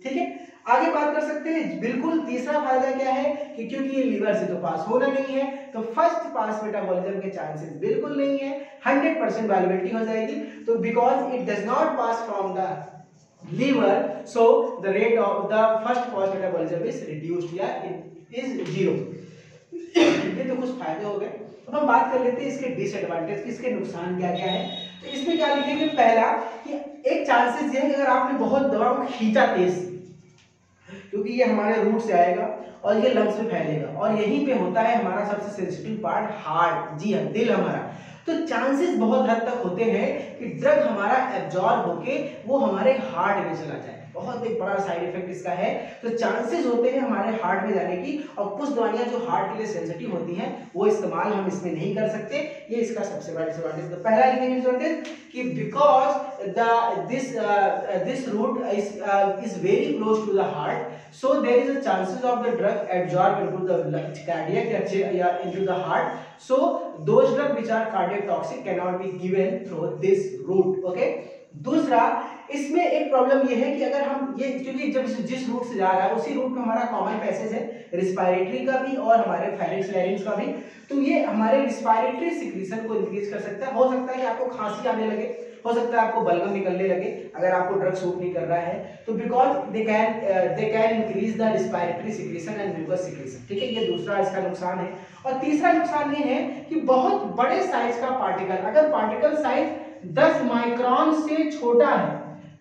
ठीक है? आगे बात कर सकते हैं। बिल्कुल तीसरा फ़ायदा क्या है कि क्योंकि ये लीवर से तो पास होना नहीं है तो फ़र्स्ट पास मेटाबॉलिज्म के चांसेस बिल्कुल नहीं है। 100 परसेंट वायबिलिटी हो जाएगी। तो because it does not pass from the liver, so the rate of the first pass metabolism is reduced या इज़ ज़ीरो ये तो कुछ फ़ायदे हो गए। अब हम बात कर लेते हैं इसके डिसएडवांटेज इसके नुकसान क्या क्या है। तो इसमें क्या लिखेंगे? पहला कि एक चांसेस ये है कि अगर आपने बहुत दवा को खींचा तेज क्योंकि ये हमारे रूट से आएगा और ये लंग्स में फैलेगा। और यहीं पे होता है हमारा सबसे सेंसिटिव पार्ट हार्ट जी हाँ दिल हमारा। तो चांसेस बहुत हद तक होते हैं कि ड्रग हमारा एब्जॉर्ब होके वो हमारे हार्ट में चला जाए। बहुत एक बड़ा साइड इफ़ेक्ट इसका है। तो चांसेस होते हैं हमारे हार्ट में जाने की और कुछ दवाइयाँ जो हार्ट के लिए सेंसिटिव होती हैं, वो इस्तेमाल हम इसमें नहीं कर सकते। ये इसका सबसे बड़ा डिसएडवांटेज तो पहला लिखेंगे डिसएडवांटेज कि because the this this route is very close to the heart so there is a chances of the drug absorb into the cardiac या the heart so those drug which are cardiac toxic can not be given through this route okay दूसरा इसमें एक problem ये है कि अगर हम ये, क्योंकि जब जिस रूट से जा रहा है, उसी रूट में हमारा कॉमन पैसेज है रिस्पायरेटरी का भी और हमारे फेरिक्स लैरिंग्स का भी। तो ये हमारे रिस्पायरेटरी सिक्रीशन को इंक्रीज कर सकता है। हो सकता है कि आपको खांसी आने लगे, हो सकता है आपको बलगम निकलने लगे, अगर आपको ड्रग सूट नहीं कर रहा है तो because they can they can increase the respiratory secretion and mucus secretion ठीक है, ये दूसरा इसका नुकसान है। और तीसरा नुकसान ये है कि बहुत बड़े साइज़ का पार्टिकल अगर पार्टिकल साइज़ 10 माइक्रोन से छोटा है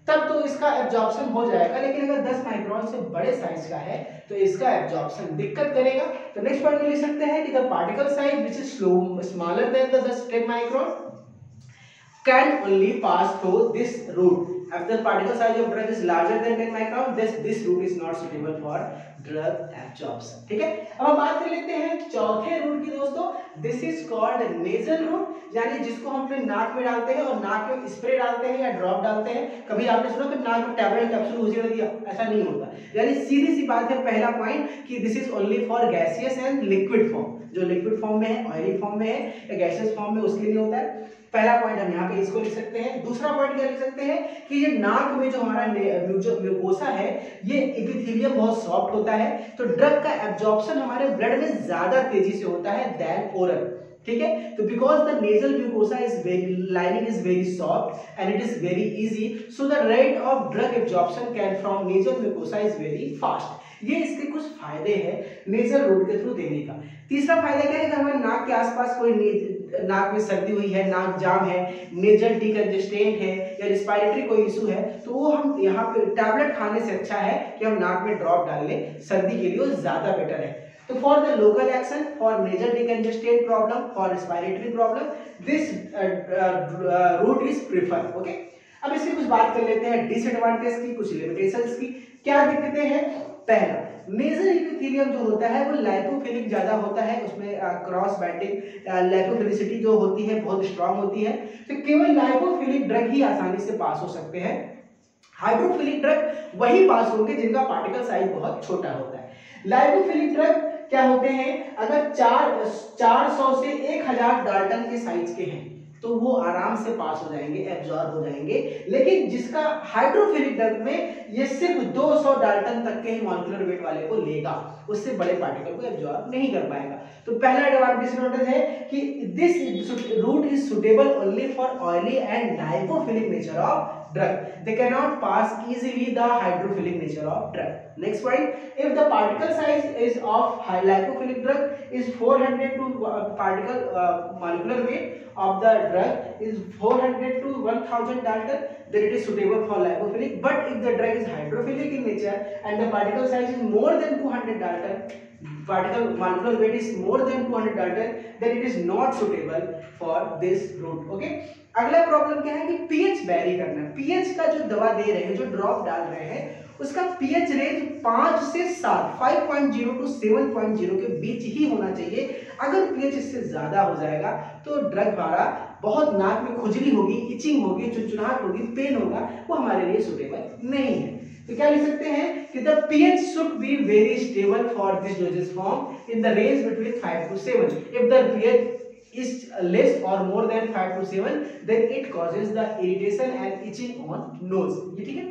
तब तो इसका एब्जॉर्प्शन हो जाएगा, लेकिन अगर 10 माइक्रोन से बड़े साइज़ का है तो इसका एब्जॉर्प्शन दिक्कत करेगा। तो नेक्स्ट पॉइंट में लिख सकते हैं कि the particle size which is slow smaller than the 10 micron can only pass through this route if the particle size of drug is larger than 10 micron this this route is not suitable for drug absorption ठीक है? अब हम बात कर लेते हैं चौथे route की दोस्तों. This is called nasal route यानी जिसको हम अपने नाक में डालते हैं और नाक में स्प्रे डालते हैं या ड्रॉप डालते हैं. कभी आपने सुना कि नाक में टैबलेट कैप्सूल उसी दिया? ऐसा नहीं होता. यानी सीधी सी बात है, पहला पॉइंट कि this is only for gaseous and liquid form जो लिक्विड फॉर्म में है ऑयली फॉर्म में है, या गैसियस फॉर्म में उसके लिए होता है. पहला पॉइंट हम यहाँ पे इसको लिख सकते हैं। दूसरा पॉइंट क्या लिख सकते हैं कि ये नाक में जो हमारा म्यूकोसा है, ये इपिथेलियम बहुत सॉफ्ट होता है। तो ड्रग का एब्जॉर्प्शन हमारे ब्लड में ज़्यादा तेज़ी से होता है दैन ओरल ठीक है? तो because the nasal mucosa is very lining is very soft and it is very easy so the rate of drug absorption can from nasal mucosa is very fast ये इसके कुछ फ़ायदे हैं नेजल रूट के through देने का। तीसरा फ़ायदा क्या है? कि हमारे नाक के आसपास कोई नाक में सर्दी हुई है, नाक जाम है नेजल डिकंजेस्टेंट है या रिस्पायरेटरी कोई इशू है तो वो हम यहाँ पे टैबलेट खाने से अच्छा है कि हम नाक में ड्रॉप डाल लें सर्दी के लिए वो ज़्यादा बेटर है। तो for the local action for nasal decongestant problem for respiratory problem this route is prefer okay अब इसकी कुछ बात कर लेते हैं डिसएडवांटेज की, कुछ लिमिटेशंस की। क्या दिक्कतें हैं? पहला मेजर इपिथेलियम जो होता है, वो लाइपोफिलिक ज़्यादा होता है, उसमें क्रॉस बैटिंग लाइपोफिलिसिटी जो होती है, बहुत स्ट्रांग होती है। तो केवल लाइपोफिलिक ड्रग ही आसानी से पास हो सकते हैं। हाइड्रोफिलिक ड्रग वही पास होंगे जिनका पार्टिकल साइज़ बहुत छोटा होता है। लाइपोफिलिक ड्रग क्या होते हैं? अगर चार चार सौ से एक हज़ार डाल्टन के साइज़ के हैं। तो वो आराम से पास हो जाएँगे एब्जॉर्ब हो जाएँगे। लेकिन जिसका हाइड्रोफिलिक ड्रग में ये सिर्फ़ 200 डाल्टन तक के ही मॉलिकुलर वेट वाले को लेगा, उससे बड़े पार्टिकल को एब्जॉर्ब नहीं कर पाएगा। तो पहला एडवांटेज है कि this route is suitable only for oily and lipophilic nature of drug they cannot pass easily the hydrophilic nature of drug next point if the particle size is of high lipophilic drug is 400 to uh, particle uh, molecular weight of the drug is 400 to 1000 dalton then it is suitable for lipophilic but if the drug is hydrophilic in nature and the particle size is more than 200 dalton particle molecular weight is more than 200 dalton then it is not suitable for this route okay अगला problem क्या है कि pH very करना है। PH का जो दवा दे रहे हैं, जो ड्रॉप डाल रहे हैं, उसका पीएच रेंज पाँच से सात 5.0 टू 7.0 के बीच ही होना चाहिए। अगर पीएच इससे ज़्यादा हो जाएगा तो ड्रग हमारा बहुत नाक में खुजली होगी इचिंग होगी, चुनचुनाहट होगी पेन होगा, वो हमारे लिए सुटेबल नहीं है। तो क्या लिख सकते हैं कि the pH should be very stable for this dosage form in the range between 5 to 7 if the pH is less or more than 5 to 7 then it causes the irritation and itching on nose ये ठीक है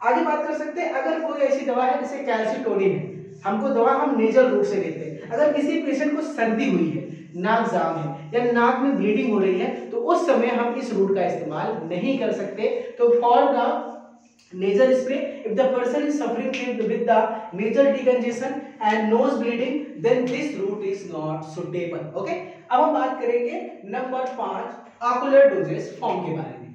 आगे बात कर सकते हैं अगर कोई ऐसी दवा है जैसे कैल्सिटोनिन है हमको दवा हम नेजल रूट से लेते हैं अगर किसी पेशेंट को सर्दी हुई है नाक जाम है या नाक में ब्लीडिंग हो रही है तो उस समय हम इस रूट का इस्तेमाल नहीं कर सकते तो for the nasal spray if the person is suffering with the nasal decongestion and nose bleeding then this route is not suitable okay अब हम बात करेंगे नंबर पाँच आकुलर डोजेस फॉर्म के बारे में।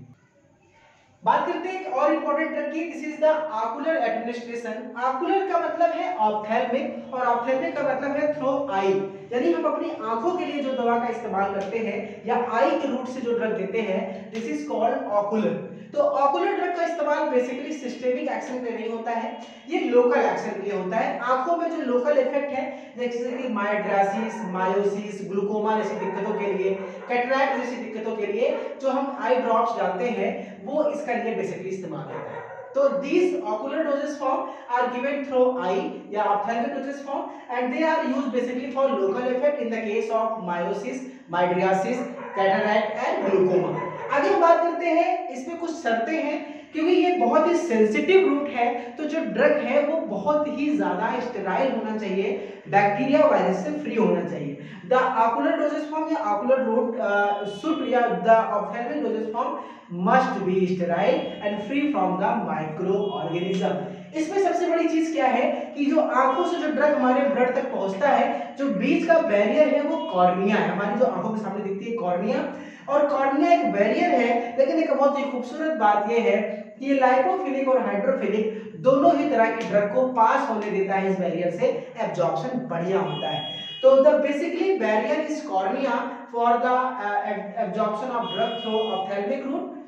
बात करते हैं एक और इंपॉर्टेंट ड्रग की this is the ocular administration ocular का मतलब है ऑप्थेल्मिक और ऑप्थेल्मिक का मतलब है थ्रो आई यानी हम अपनी आँखों के लिए जो दवा का इस्तेमाल करते हैं या आई के रूट से जो ड्रग देते हैं दिस इज़ कॉल्ड ऑकुलर तो ऑकुलर ड्रग का इस्तेमाल बेसिकली सिस्टेमिक एक्शन के लिए होता है, ये लोकल एक्शन के होता है। आँखों में जो लोकल इफ़ेक्ट है जैसे कि माइड्रासिस, मायोसिस ग्लूकोमा जैसी दिक्कतों के लिए कैटराइट जैसी दिक्कतों के लिए जो हम आई ड्रॉप्स डालते हैं, वो इसका लिए बेसिकली इस्तेमाल होता है। तो these ocular dosage form are given through eye या dosage form and they are use basically for local effect in the case of miosis mydriasis cataract and glaucoma आगे हम बात करते हैं, इसमें कुछ शर्तें हैं, क्योंकि ये बहुत ही सेंसिटिव रूट है तो जो ड्रग है वो बहुत ही ज़्यादा स्टेराइल होना चाहिए बैक्टीरिया वायरस से फ्री होना चाहिए। द आकुलर डोजेस फॉर्म या आकुलर रूट सुट या the ophthalmic dosage form must be sterile and free from the micro organism इसमें सबसे बड़ी चीज़ क्या है कि जो आँखों से जो ड्रग हमारे ब्लड तक पहुँचता है, जो बीच का बैरियर है वो कॉर्निया है। हमारी जो आँखों के सामने दिखती है कॉर्निया और कॉर्निया एक बैरियर है, लेकिन एक बहुत ही खूबसूरत बात यह है कि ये और हाइड्रोफिलिक दोनों ही तरह की ड्रग को पास होने देता है इस बैरियर से एब्जॉर्प्शन बढ़िया होता है। तो the basically barrier is cornea for the absorption of drug through ophthalmic route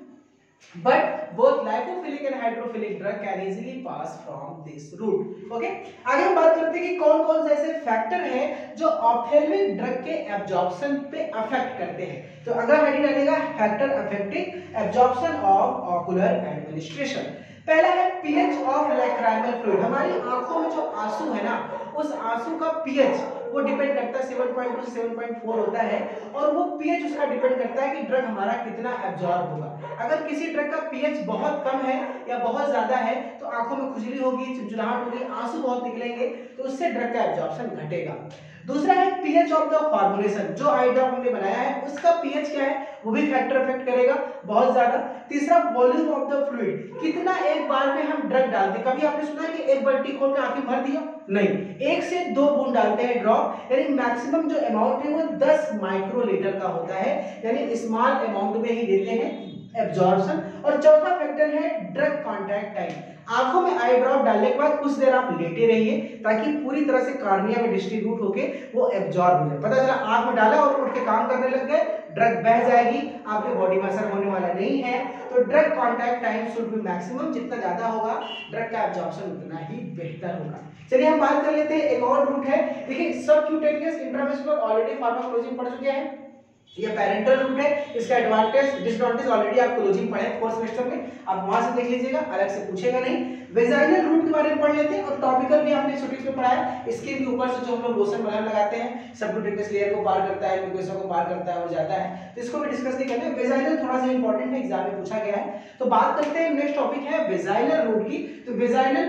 but both lipophilic and hydrophilic drug can easily pass from this route. Okay? आगे हम बात करते हैं कि कौन कौन से ऐसे फैक्टर हैं जो ऑप्थेल्मिक ड्रग के एब्जॉर्प्शन पे अफेक्ट करते हैं। तो अगला हेडिंग रहेगा factor affecting absorption of ocular administration पहला है पीएच ऑफ़ लैक्राइमल फ्लूइड हमारी आँखों में जो आँसू है ना, उस आँसू का पीएच वो डिपेंड करता है 7.2 से 7.4 होता है और वो पीएच उसका डिपेंड करता है कि ड्रग हमारा कितना एब्जॉर्ब होगा। अगर किसी ड्रग का पीएच बहुत कम है या बहुत ज़्यादा है तो आँखों में खुजली होगी चिमचिलाहट होगी, आँसू बहुत निकलेंगे तो उससे ड्रग का एब्जॉर्बन घटेगा। दूसरा है पीएच ऑफ़ द फॉर्मुलेशन जो आई हमने बनाया है, उसका पीएच क्या है, वो भी फैक्टर इफ़ेक्ट करेगा, बहुत ज़्यादा। तीसरा वॉल्यूम ऑफ़ द फ्लूइड कितना एक बार में हम ड्रग डालते कभी आपने सुना है कि एक बाल्टी खोल के आँखें भर दिया? नहीं। एक से दो बूंद डालते हैं ड्रॉप यानी मैक्सिमम जो अमाउंट है वो 10 माइक्रोलीटर का होता है, यानी स्मॉल अमाउंट में ही देते हैं। एब्जॉर्प्शन और चौथा फैक्टर है ड्रग कांटेक्ट टाइम आँखों में आई डालने के बाद कुछ देर आप लेटे रहिए ताकि पूरी तरह से कार्निया में डिस्ट्रीब्यूट होके वो एब्जॉर्ब हो जाए। पता चला, आँख में डाला और उठ के काम करने लग गए ड्रग बह जाएगी, आपके बॉडी में असर होने वाला नहीं है। तो drug contact time should be maximum जितना ज़्यादा होगा ड्रग का एब्जॉर्प्शन उतना ही बेहतर होगा। चलिए हम बात कर लेते हैं, एक और रूट है। देखिए सबक्यूटेनियस इंट्रावेस्कुलर ऑलरेडी फार्माकोलॉजी पढ़ चुके हैं। ये पेरेंटल रूट है, इसका एडवांटेज डिसएडवांटेज ऑलरेडी आप क्लोजिंग पढ़े फोर्थ सेमेस्टर में, आप वहाँ से देख लीजिएगा, अलग से पूछेगा नहीं। वेजाइनल रूट के बारे में पढ़ लेते हैं और टॉपिकल भी आपने छोटे में पढ़ा है। इसके भी ऊपर से जो हम लोग लोशन मलहम लगाते हैं सबक्यूटेनियस लेयर को पार करता है म्यूकोसा को पार करता है वो जाता है। तो इसको भी डिस्कस नहीं करते वेजाइनल थोड़ा सा इंपॉर्टेंट है एग्ज़ाम में पूछा गया है। तो बात करते हैं नेक्स्ट टॉपिक है वेजाइनल रूट की। तो वेजाइनल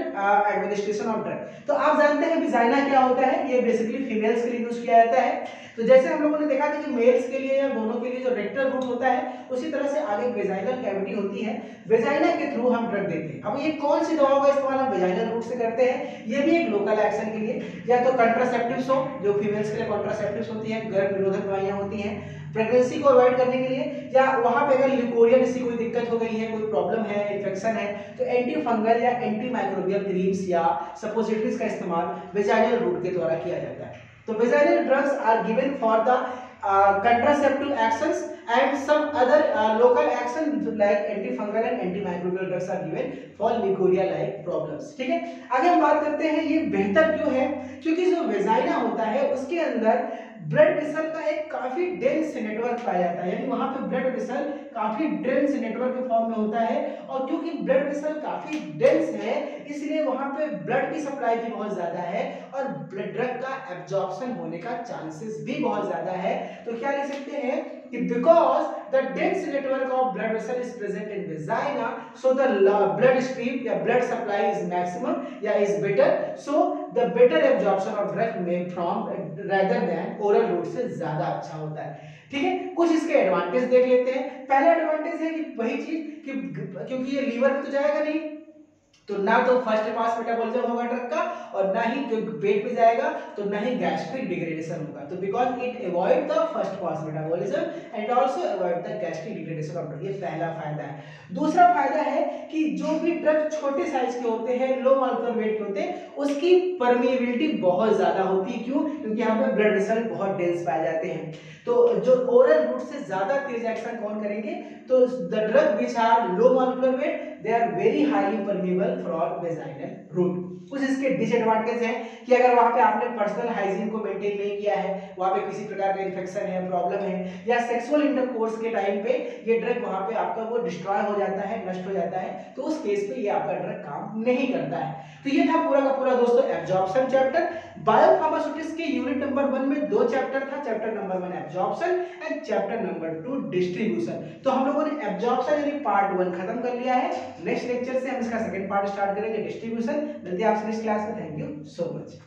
एडमिनिस्ट्रेशन ऑफ़ ड्रग तो आप जानते हैं वेजाइना क्या होता है? ये बेसिकली फीमेल्स के लिए यूज़ किया जाता है। तो जैसे हम लोगों ने देखा था कि मेल्स के लिए या दोनों के लिए जो रेक्टल रूट होता है, उसी तरह से आगे वेजाइनल कैविटी होती है। वेजाइना के थ्रू हम ड्रग देते हैं। अब ये कौन सी दवाओं का इस्तेमाल हम वेजाइनल रूट से करते हैं। ये भी एक लोकल एक्शन के लिए, या तो कंट्रासेप्टिव्स हो जो फीमेल्स के लिए कंट्रासेप्टिव्स होती है, गर्भ निरोधक दवाइयाँ होती हैं प्रेगनेंसी को अवॉइड करने के लिए, या वहाँ पे अगर ल्यूकोरिया जैसी कोई दिक्कत हो गई है, कोई प्रॉब्लम है इन्फेक्शन है तो एंटी फंगल या एंटी माइक्रोबियल क्रीम्स या सपोजिटरीज का इस्तेमाल वेजाइनल रूट के द्वारा किया जाता है। तो vaginal drugs are given for the contraceptive actions and some other uh, local action like antifungal and antimicrobial drugs are given for licoria like problems. ठीक है? आगे हम बात करते हैं ये बेहतर क्यों है? क्योंकि जो वेजाइना होता है उसके अंदर ब्लड वेसल का एक काफ़ी डेंस नेटवर्क पाया जाता है। यानी वहाँ पे ब्लड वेसल काफ़ी डेंस नेटवर्क के फॉर्म में होता है और क्योंकि ब्लड वेसल काफ़ी डेंस है इसलिए वहाँ पे ब्लड की सप्लाई भी बहुत ज़्यादा है और ब्लड ड्रग का एब्जॉर्प्शन होने का चांसेस भी बहुत ज़्यादा है। तो क्या लिख सकते हैं? कि because the dense network of blood vessel is present in vagina so the blood stream या ब्लड सप्लाई इज़ मैक्सिमम या is better so the better absorption of drug में from rather than oral route से ज़्यादा अच्छा होता है। ठीक है? कुछ इसके एडवांटेज देख लेते हैं। पहला एडवांटेज है कि वही चीज़ कि, क्योंकि ये लीवर में तो जाएगा नहीं। तो ना तो फ़र्स्ट पास मेटाबॉलिज्म होगा ड्रग का और ना ही जो पेट में जाएगा तो ना ही गैस्ट्रिक डिग्रेडेशन होगा। तो because it avoid the first pass metabolism and also avoid the gastric degradation of ये पहला फ़ायदा है। दूसरा फ़ायदा है कि जो भी ड्रग छोटे साइज़ के होते हैं लो मॉलिक्यूलर वेट के होते हैं, उसकी परमिएबिलिटी बहुत ज़्यादा होती है। क्यों? क्योंकि यहाँ पे ब्लड वेसल बहुत डेंस पाए जाते हैं। तो जो ओरल रूट से ज़्यादा तेज एक्शन कौन करेंगे? तो the drug which are low molecular weight they are very highly permeable for vaginal route कुछ इसके डिसएडवांटेज हैं कि अगर वहाँ पे आपने पर्सनल हाइजीन को मेंटेन नहीं किया है, वहाँ पे किसी प्रकार का इन्फेक्शन है प्रॉब्लम है, या सेक्सुअल इंटरकोर्स के टाइम पे ये ड्रग वहाँ पे आपका वो डिस्ट्रॉय हो जाता है, नष्ट हो जाता है तो उस केस पे ये आपका ड्रग काम नहीं करता है। तो ये था पूरा का पूरा दोस्तों एब्जॉर्प्शन चैप्टर बायोफार्मास्यूटिक्स के यूनिट नंबर वन में दो चैप्टर था chapter number one absorption and chapter number two distribution तो हम लोगों ने एब्जॉर्प्शन यानी पार्ट वन खत्म कर लिया है। नेक्स्ट लेक्चर से हम इसका सेकंड पार्ट स्टार्ट करेंगे. डिस्ट्रीब्यूशन मिलते हैं आपसे नेक्स्ट क्लास में. Thank you so much